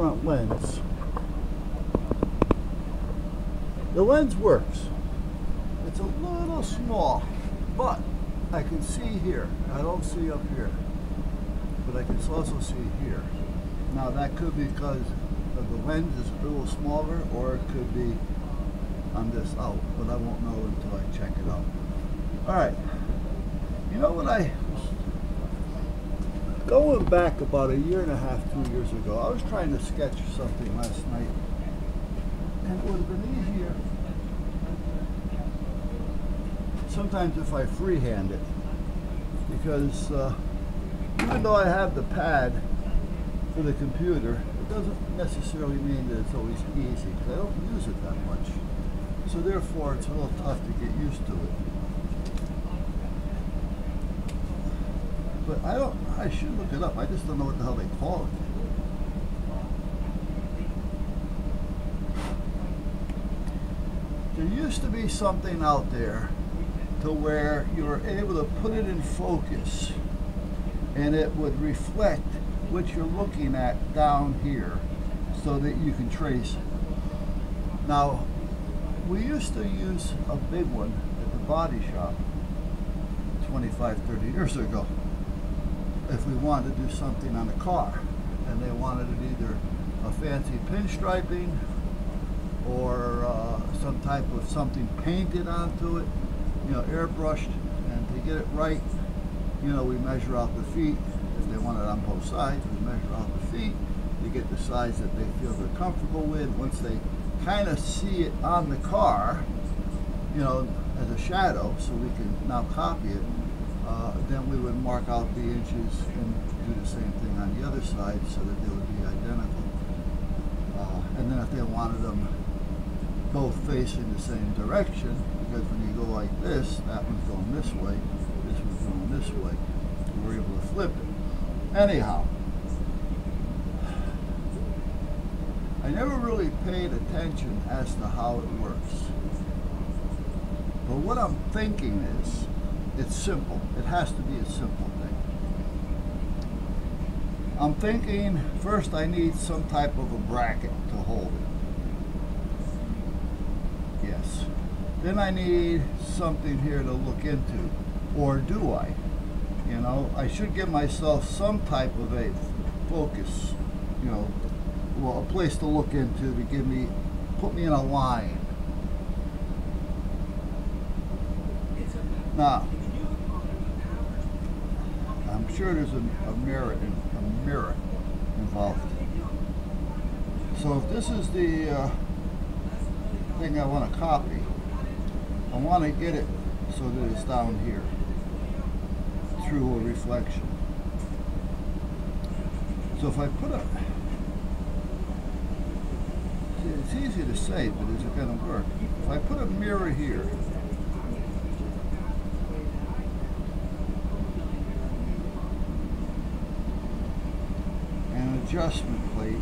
front lens. The lens works. It's a little small, but I can see here. I don't see up here, but I can also see here. Now that could be because the lens is a little smaller, or it could be on this out, but I won't know until I check it out. All right. You know what I going back about a year and a half, two years ago, I was trying to sketch something last night, and it would have been easier sometimes if I freehand it, because uh, even though I have the pad for the computer, it doesn't necessarily mean that it's always easy, because I don't use it that much. So therefore, it's a little tough to get used to it. But I don't, I should look it up. I just don't know what the hell they call it. There used to be something out there to where you were able to put it in focus and it would reflect what you're looking at down here so that you can trace it. Now, we used to use a big one at the body shop 25, 30 years ago if we wanted to do something on a car and they wanted it either a fancy pinstriping or uh, some type of something painted onto it you know, airbrushed, and to get it right, you know, we measure out the feet. If they want it on both sides, we measure out the feet. You get the size that they feel they're comfortable with. Once they kind of see it on the car, you know, as a shadow, so we can now copy it, uh, then we would mark out the inches and do the same thing on the other side so that they would be identical. Uh, and then if they wanted them both facing the same direction, because when you go like this, that one's going this way, this one's going this way. We're able to flip it. Anyhow, I never really paid attention as to how it works. But what I'm thinking is, it's simple. It has to be a simple thing. I'm thinking first I need some type of a bracket to hold it. Yes. Then I need something here to look into. Or do I? You know, I should give myself some type of a focus, you know, well, a place to look into to give me, put me in a line. Now, sure there's a, a mirror, in, a mirror involved. So if this is the uh, thing I want to copy, I want to get it so that it's down here through a reflection. So if I put a, see, it's easy to say, but is it going to work? If I put a mirror here, and an adjustment plate,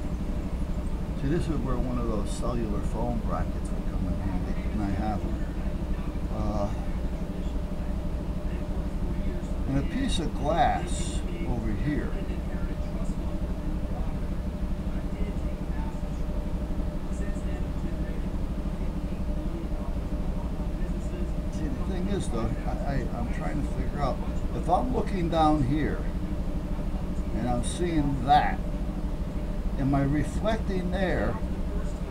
see this is where one of those cellular phone brackets would come in handy, and I have them. Uh, and a piece of glass over here. Thing is though, I, I'm trying to figure out, if I'm looking down here and I'm seeing that, am I reflecting there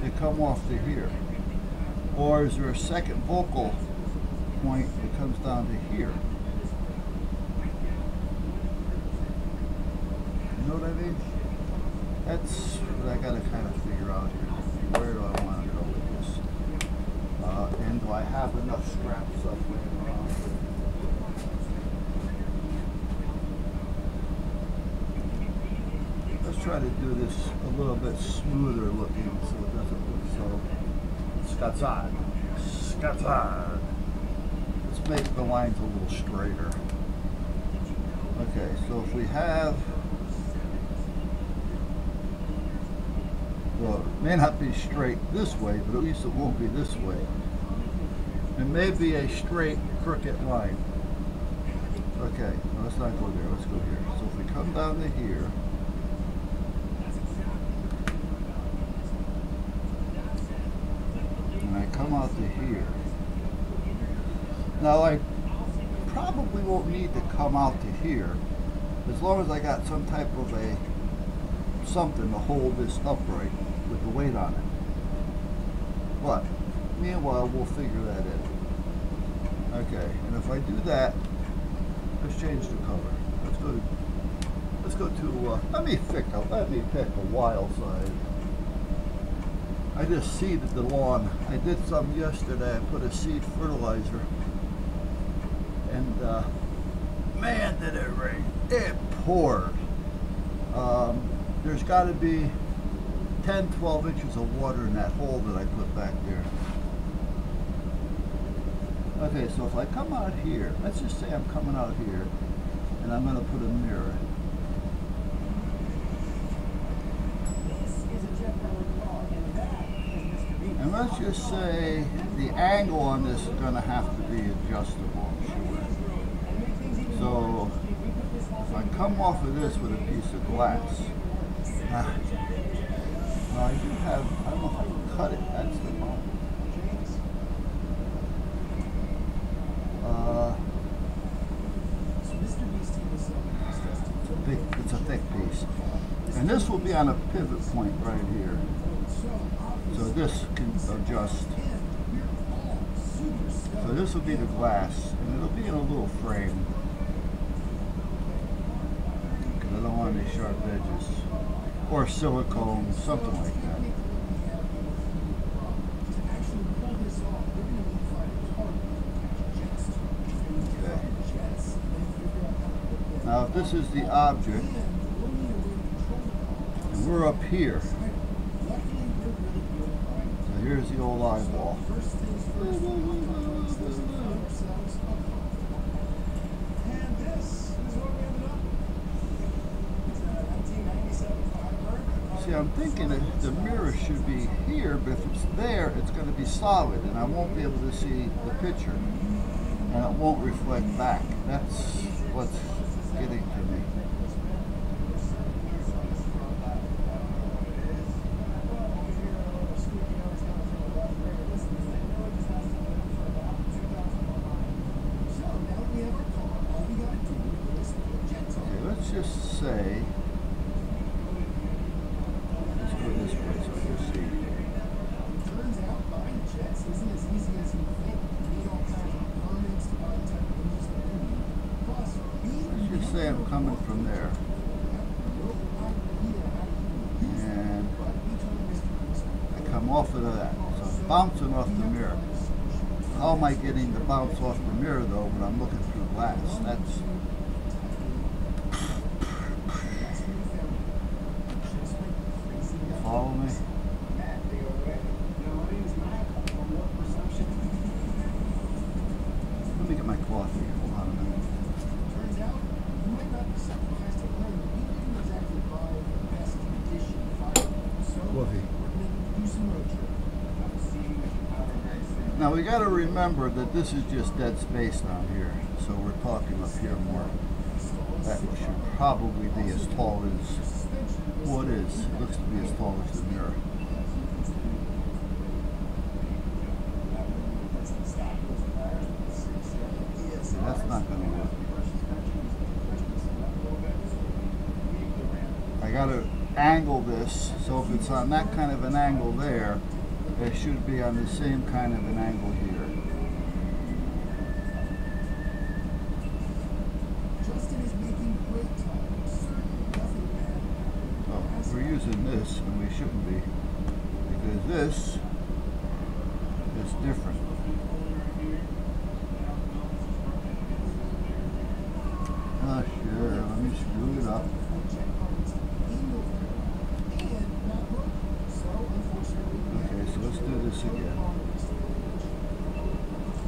to come off to here? Or is there a second focal point that comes down to here? You know what I mean? That's what I gotta kind of figure out here. Where do I want to go with this? Uh, and do I have enough scraps up laying around? Let's try to do this a little bit smoother looking so it doesn't look so scazzard. Scazzard. Let's make the lines a little straighter. Okay, so if we have well, it may not be straight this way, but at least it won't be this way. It may be a straight, crooked line. Okay, let's not go there, let's go here. So if we come down to here, and I come out to here. Now I probably won't need to come out to here as long as I got some type of a something to hold this upright with the weight on it. But meanwhile, we'll figure that in. Okay, and if I do that, let's change the color. Let's go to let's go to uh, let me pick a let me pick a wild side. I just seeded the lawn. I did some yesterday. I put a seed fertilizer, and uh, man, did it rain! It poured. Um, there's got to be 10, 12 inches of water in that hole that I put back there. Okay, so if I come out here, let's just say I'm coming out here, and I'm going to put a mirror. Let's just say the angle on this is going to have to be adjustable, I'm sure. So if I come off of this with a piece of glass, ah, well, I do have, I don't know if I can cut it, that's the problem. Uh, it's a thick piece. And this will be on a pivot point right here. So this can adjust. So this will be the glass, and it'll be in a little frame. Because I don't want any sharp edges. Or silicone, something like that. Okay. Now if this is the object, and we're up here, here's the old eyeball. See, I'm thinking that the mirror should be here, but if it's there, it's going to be solid, and I won't be able to see the picture, and it won't reflect back. That's what's getting to me. Say, let's go this way so you see. Turns out buying isn't as easy as you think. All of. Plus, just say I'm coming from there, and I come off of that, so I'm bouncing off the mirror. How am I getting the bounce off the mirror though when I'm looking through glass? That's you follow me? Let me get my coffee. Hold on a minute. Turns out, you might not be surprised to learn that we didn't exactly buy the best condition firearm. So, Coffee. we're gonna do some road trip. Now we got to remember that this is just dead space down here, so we're talking up here more. That should probably be as tall as, it is, it looks to be as tall as the mirror. That's not going to work. I got to angle this, so if it's on that kind of an angle there, it should be on the same kind of an angle here. Justin is making great time. Certainly nothing bad. Oh, we're using this and we shouldn't be because this is different. Oh sure, let me screw it up. Okay, so let's do this again.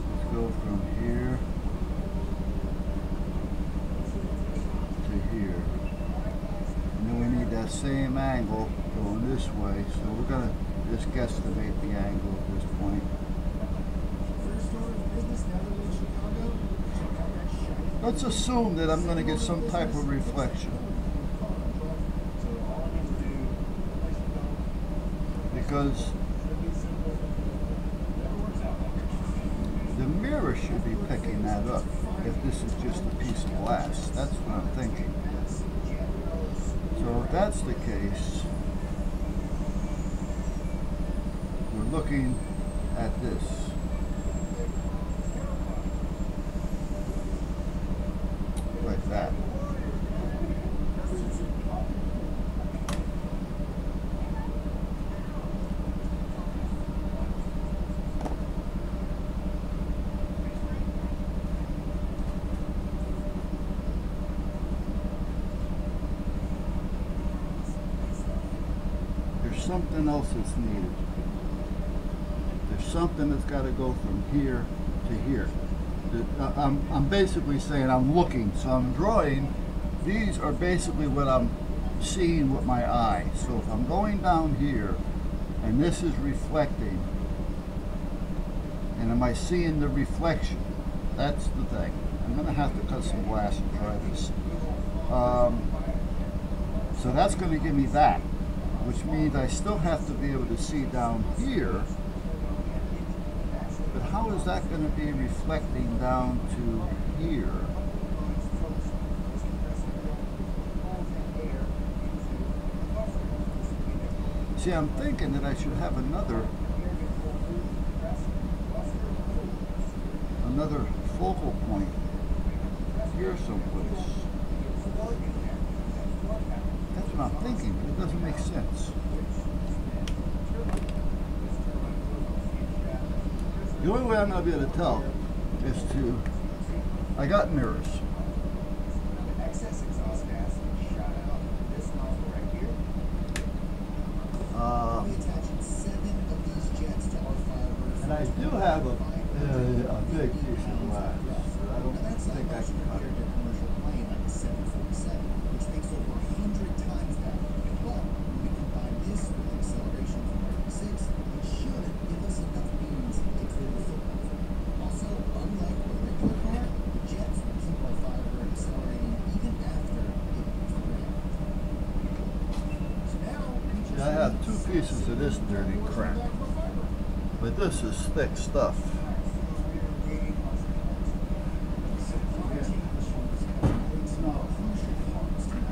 Let's go from here to here. And then we need that same angle going this way, so we're gonna just guesstimate the angle at this point. Let's assume that I'm gonna get some type of reflection. Because the mirror should be picking that up if this is just a piece of glass. That's what I'm thinking. So if that's the case, we're looking at this. Like that. There's something else that's needed. There's something that's got to go from here to here. Uh, I'm, I'm basically saying I'm looking, so I'm drawing. These are basically what I'm seeing with my eye. So if I'm going down here and this is reflecting, and am I seeing the reflection? That's the thing. I'm going to have to cut some glass and try this. Um, so that's going to give me that, which means I still have to be able to see down here. But how is that going to be reflecting down to here? See, I'm thinking that I should have another another focal point here someplace. That's what I'm thinking, but it doesn't make sense. The only way I'm going to be able to tell is to. I got mirrors. Excess exhaust gas shot out this nozzle right here. Uh, We attaching seven of these jets to our Firebird. and I do have a, uh, a big piece of glass. but I don't Now that's think I not much can cut compared it. to a commercial plane like the 747, which makes over a hundred times that. But when we combine this with the acceleration from our 6, it should give us enough beams to clear the footprint. Also, unlike a regular car, the jets will keep our Firebird accelerating even after it hits the ground. So now, we just Yeah, I have need two pieces of this dirty crap. But this is thick stuff.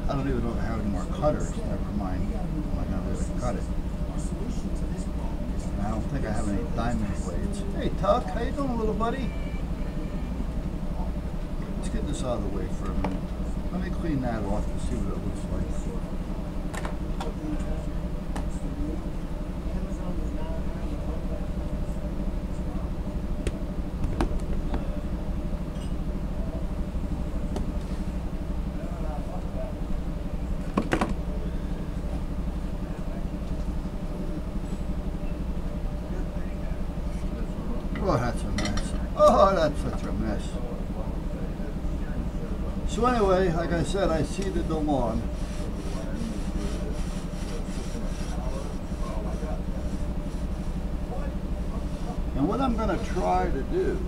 I don't even know if I have any more cutters. Never mind. I'm not gonna cut it. And I don't think I have any diamond blades. Hey Tuck, how you doing, little buddy? Let's get this out of the way for a minute. Let me clean that off to see what it looks like. Oh, that's a mess. Oh, that's such a mess. So anyway, like I said, I seeded the lawn. And what I'm going to try to do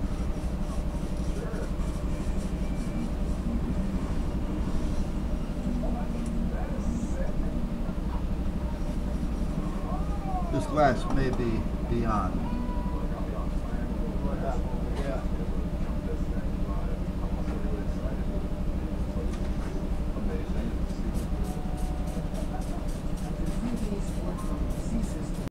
this glass may be beyond